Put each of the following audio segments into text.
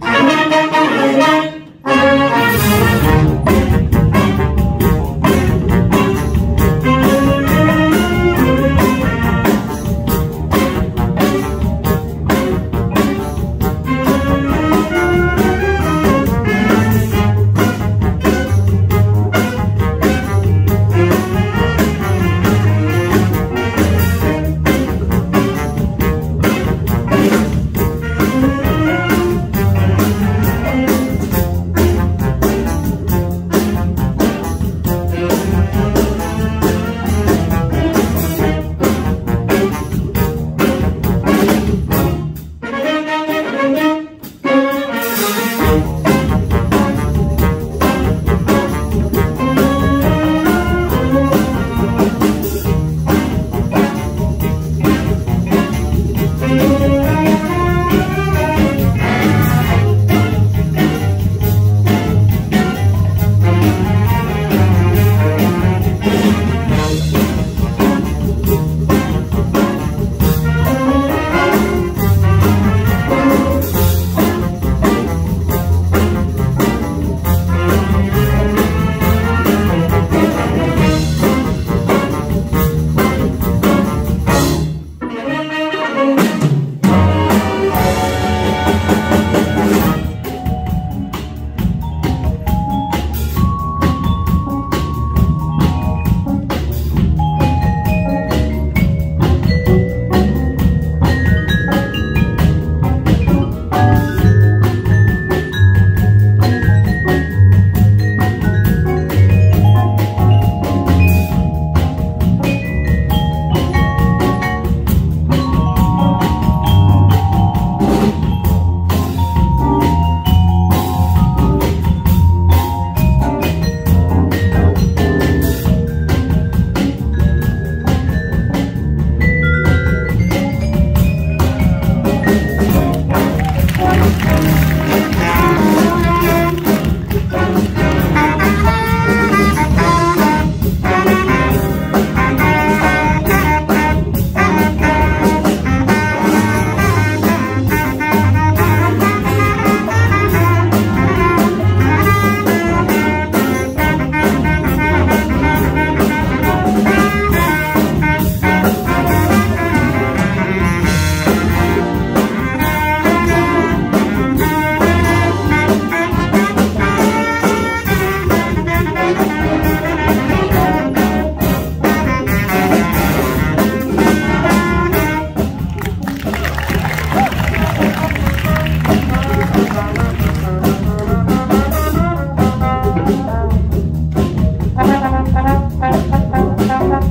you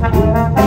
Música